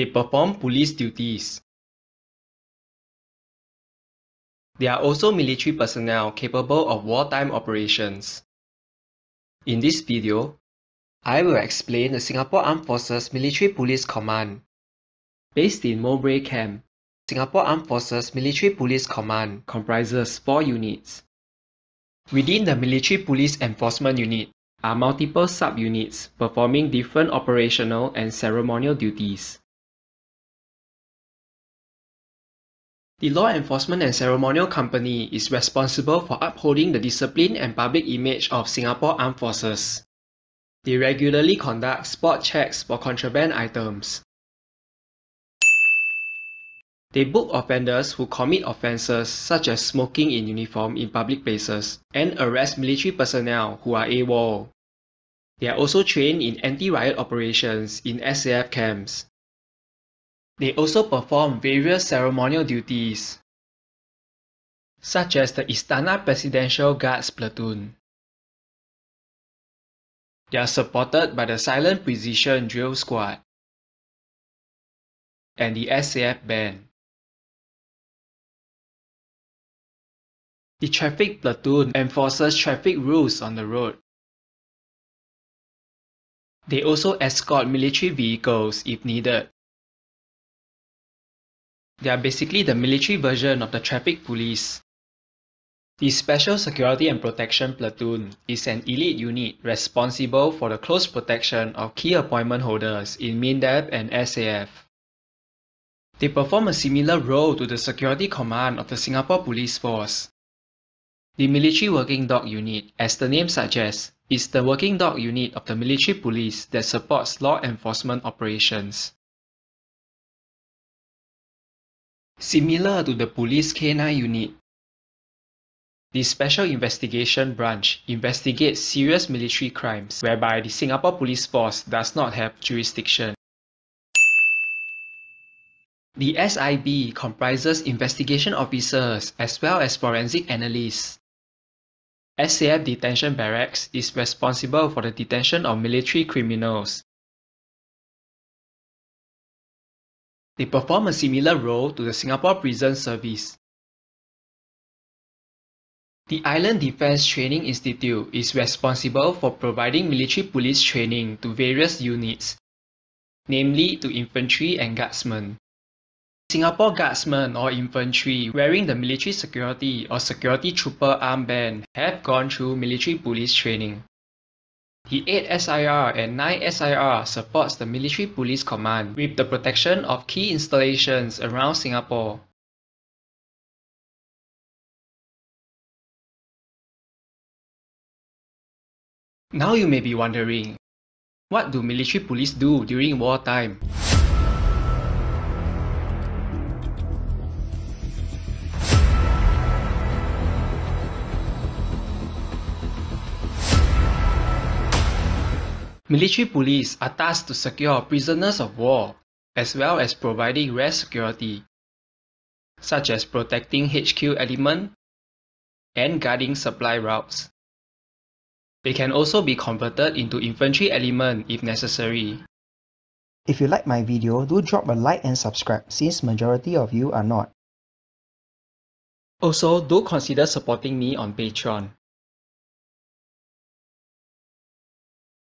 They perform police duties. They are also military personnel capable of wartime operations. In this video, I will explain the Singapore Armed Forces Military Police Command. Based in Mowbray Camp, Singapore Armed Forces Military Police Command comprises four units. Within the Military Police Enforcement Unit are multiple sub-units performing different operational and ceremonial duties. The Law Enforcement and Ceremonial Company is responsible for upholding the discipline and public image of Singapore Armed Forces. They regularly conduct spot checks for contraband items. They book offenders who commit offences such as smoking in uniform in public places and arrest military personnel who are AWOL. They are also trained in anti-riot operations in SAF camps. They also perform various ceremonial duties, such as the Istana Presidential Guards Platoon. They are supported by the Silent Precision Drill Squad and the SAF Band. The traffic platoon enforces traffic rules on the road. They also escort military vehicles if needed. They are basically the military version of the traffic police. The Special Security and Protection Platoon is an elite unit responsible for the close protection of key appointment holders in MINDEF and SAF. They perform a similar role to the Security Command of the Singapore Police Force. The Military Working Dog Unit, as the name suggests, is the working dog unit of the military police that supports law enforcement operations. Similar to the Police K9 unit, the Special Investigation Branch investigates serious military crimes whereby the Singapore Police Force does not have jurisdiction. The SIB comprises investigation officers as well as forensic analysts. SAF Detention Barracks is responsible for the detention of military criminals. They perform a similar role to the Singapore Prison Service. The Island Defence Training Institute is responsible for providing military police training to various units, namely to infantry and guardsmen. Singapore Guardsmen or infantry wearing the military security or security trooper armband have gone through military police training. The 8 SIR and 9 SIR supports the Military Police Command with the protection of key installations around Singapore. Now you may be wondering, what do military police do during wartime? Military police are tasked to secure prisoners of war, as well as providing rare security, such as protecting HQ element and guarding supply routes. They can also be converted into infantry element if necessary. If you like my video, do drop a like and subscribe since majority of you are not. Also, do consider supporting me on Patreon.